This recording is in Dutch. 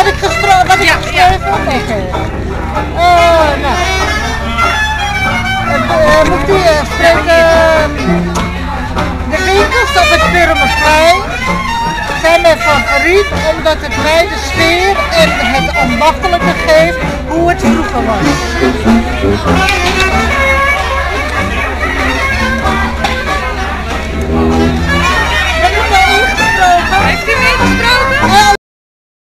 Wat ik gesproken, wat ik Ja, geschreven ja. Oké. Uh, eh, nou. Uh, moet u uh, spreken? Ehm, de winkels op het Purmerplein zijn mijn favoriet omdat het mij de sfeer en het ambachtelijke geeft hoe.